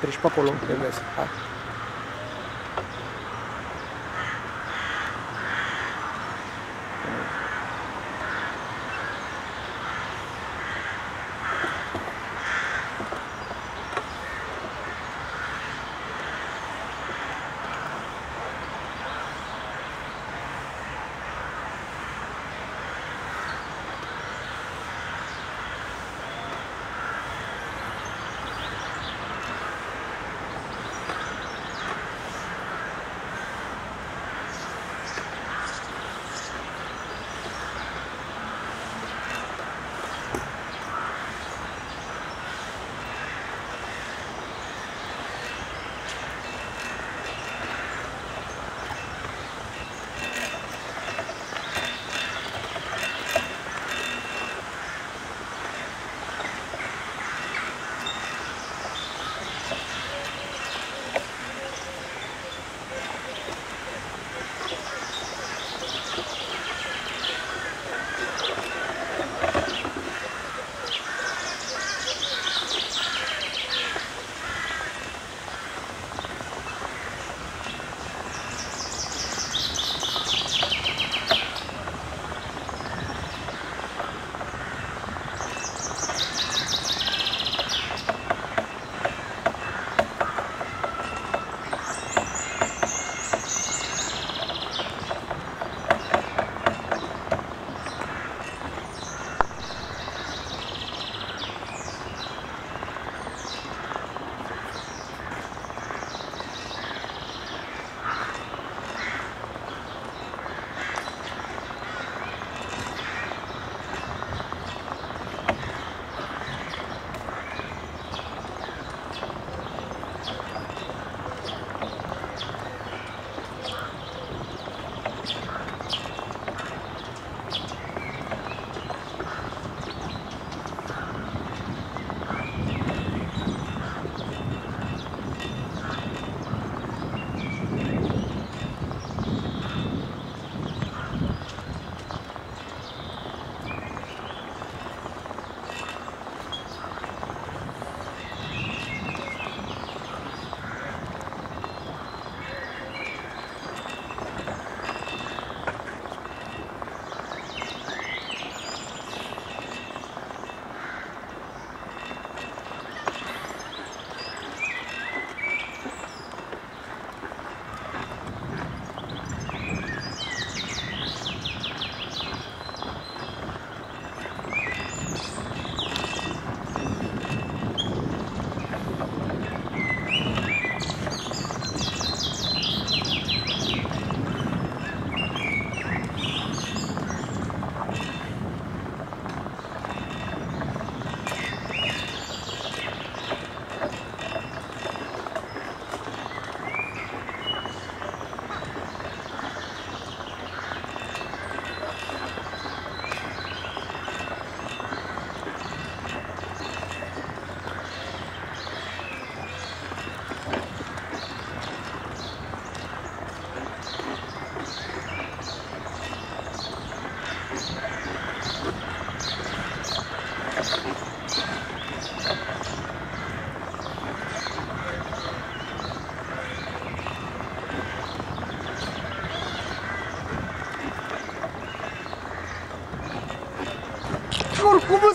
treci pe acolo,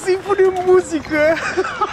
de vezi. Hai.